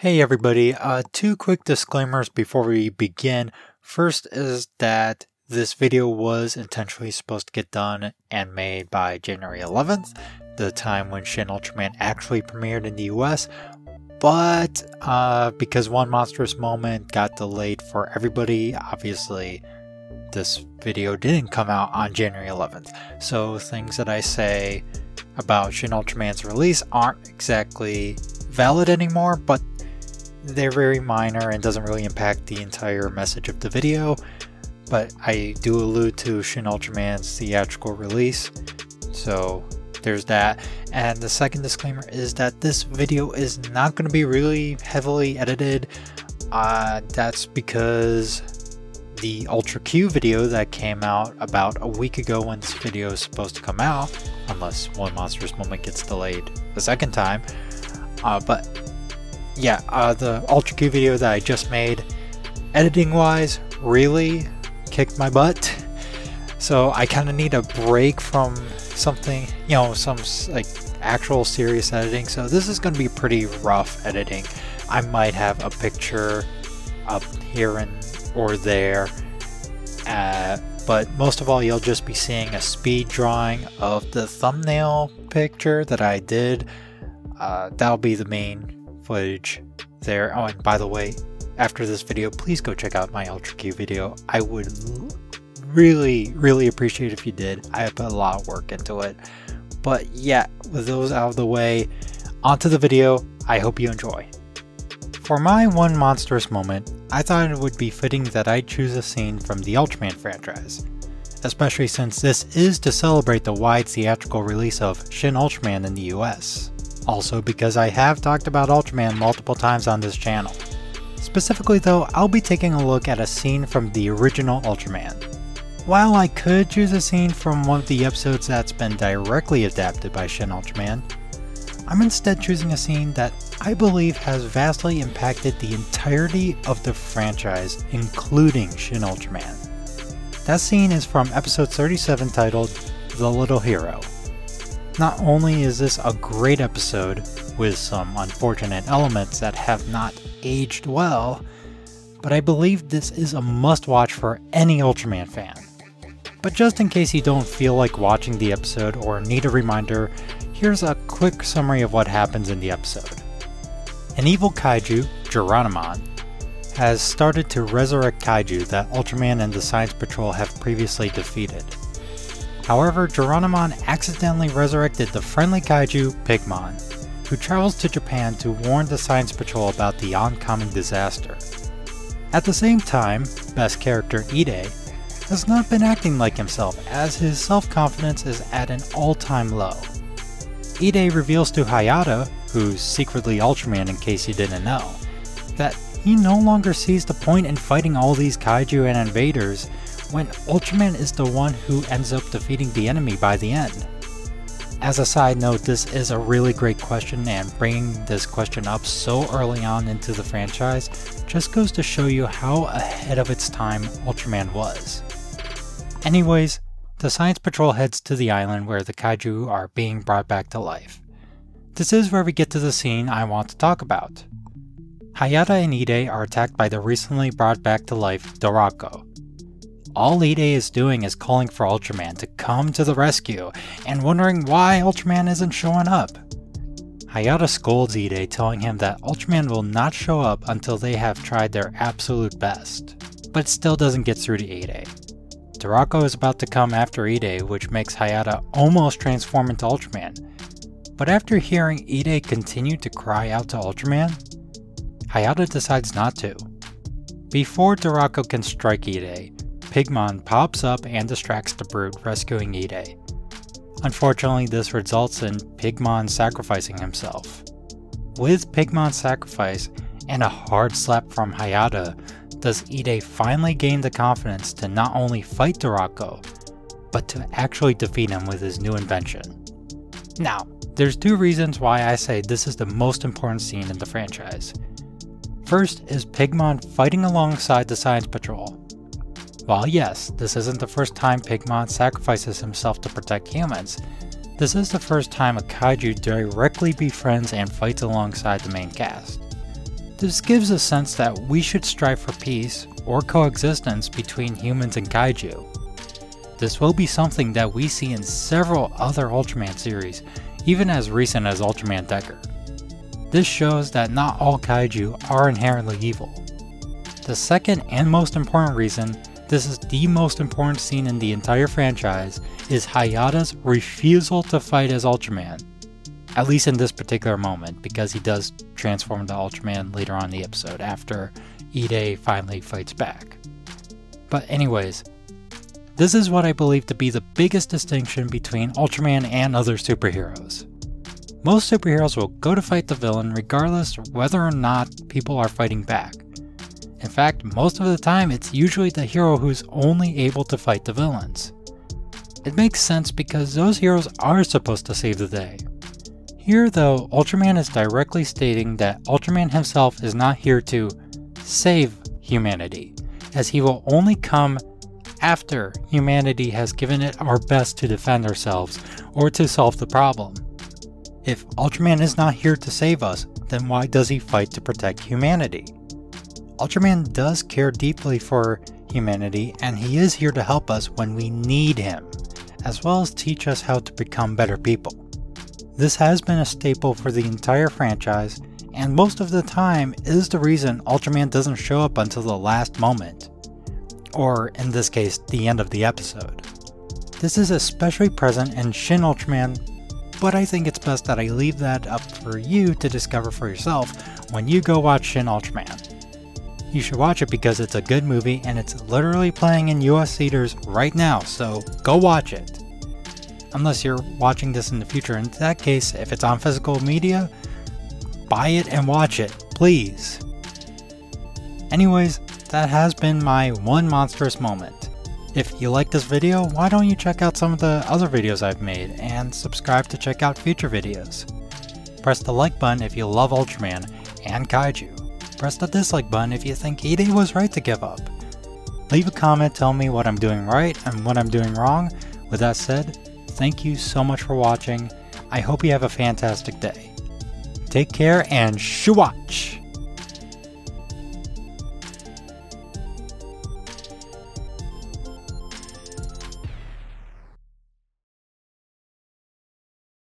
Hey everybody, uh, two quick disclaimers before we begin. First is that this video was intentionally supposed to get done and made by January 11th, the time when Shin Ultraman actually premiered in the US, but uh, because one monstrous moment got delayed for everybody, obviously this video didn't come out on January 11th. So things that I say about Shin Ultraman's release aren't exactly valid anymore, but they're very minor and doesn't really impact the entire message of the video. But I do allude to Shin Ultraman's theatrical release, so there's that. And the second disclaimer is that this video is not going to be really heavily edited. Uh, that's because the Ultra Q video that came out about a week ago when this video is supposed to come out, unless one monstrous moment gets delayed the second time. Uh, but yeah, uh, the Ultra Q video that I just made, editing wise, really kicked my butt. So I kind of need a break from something, you know, some like actual serious editing. So this is going to be pretty rough editing. I might have a picture up here and or there. Uh, but most of all, you'll just be seeing a speed drawing of the thumbnail picture that I did. Uh, that'll be the main footage there. Oh, and by the way, after this video, please go check out my Ultra Q video. I would really, really appreciate if you did. I put a lot of work into it. But yeah, with those out of the way, onto the video. I hope you enjoy. For my one monstrous moment, I thought it would be fitting that I choose a scene from the Ultraman franchise, especially since this is to celebrate the wide theatrical release of Shin Ultraman in the US. Also because I have talked about Ultraman multiple times on this channel. Specifically though, I'll be taking a look at a scene from the original Ultraman. While I could choose a scene from one of the episodes that's been directly adapted by Shin Ultraman, I'm instead choosing a scene that I believe has vastly impacted the entirety of the franchise, including Shin Ultraman. That scene is from episode 37 titled The Little Hero. Not only is this a great episode with some unfortunate elements that have not aged well, but I believe this is a must watch for any Ultraman fan. But just in case you don't feel like watching the episode or need a reminder, Here's a quick summary of what happens in the episode. An evil kaiju, Geronimon, has started to resurrect kaiju that Ultraman and the Science Patrol have previously defeated. However, Geronimon accidentally resurrected the friendly kaiju, Pigmon, who travels to Japan to warn the Science Patrol about the oncoming disaster. At the same time, best character Ide has not been acting like himself as his self-confidence is at an all-time low. Ide reveals to Hayata, who's secretly Ultraman in case you didn't know, that he no longer sees the point in fighting all these kaiju and invaders when Ultraman is the one who ends up defeating the enemy by the end. As a side note, this is a really great question, and bringing this question up so early on into the franchise just goes to show you how ahead of its time Ultraman was. Anyways, the Science Patrol heads to the island where the kaiju are being brought back to life. This is where we get to the scene I want to talk about. Hayata and Ide are attacked by the recently brought back to life Dorako. All Ide is doing is calling for Ultraman to come to the rescue and wondering why Ultraman isn't showing up. Hayata scolds Ide, telling him that Ultraman will not show up until they have tried their absolute best, but still doesn't get through to Ide. Dorako is about to come after Ide, which makes Hayata almost transform into Ultraman. But after hearing Ide continue to cry out to Ultraman, Hayata decides not to. Before Dorako can strike Ide, Pigmon pops up and distracts the brute, rescuing Ide. Unfortunately, this results in Pigmon sacrificing himself. With Pigmon's sacrifice and a hard slap from Hayata, does Ide finally gain the confidence to not only fight Dorako, but to actually defeat him with his new invention. Now, there's two reasons why I say this is the most important scene in the franchise. First is Pigmon fighting alongside the Science Patrol. While yes, this isn't the first time Pigmon sacrifices himself to protect humans, this is the first time a kaiju directly befriends and fights alongside the main cast. This gives a sense that we should strive for peace or coexistence between humans and kaiju. This will be something that we see in several other Ultraman series, even as recent as Ultraman Decker. This shows that not all kaiju are inherently evil. The second and most important reason this is the most important scene in the entire franchise is Hayata's refusal to fight as Ultraman. At least in this particular moment, because he does transform to Ultraman later on in the episode after Ide finally fights back. But anyways, this is what I believe to be the biggest distinction between Ultraman and other superheroes. Most superheroes will go to fight the villain regardless whether or not people are fighting back. In fact, most of the time it's usually the hero who's only able to fight the villains. It makes sense because those heroes are supposed to save the day. Here though, Ultraman is directly stating that Ultraman himself is not here to save humanity, as he will only come after humanity has given it our best to defend ourselves or to solve the problem. If Ultraman is not here to save us, then why does he fight to protect humanity? Ultraman does care deeply for humanity and he is here to help us when we need him, as well as teach us how to become better people. This has been a staple for the entire franchise, and most of the time is the reason Ultraman doesn't show up until the last moment or in this case, the end of the episode. This is especially present in Shin Ultraman, but I think it's best that I leave that up for you to discover for yourself when you go watch Shin Ultraman. You should watch it because it's a good movie and it's literally playing in US theaters right now, so go watch it. Unless you're watching this in the future, in that case, if it's on physical media, buy it and watch it, please. Anyways, that has been my one monstrous moment. If you like this video, why don't you check out some of the other videos I've made and subscribe to check out future videos. Press the like button if you love Ultraman and Kaiju. Press the dislike button if you think Ide was right to give up. Leave a comment telling me what I'm doing right and what I'm doing wrong. With that said, thank you so much for watching. I hope you have a fantastic day. Take care and shwatch!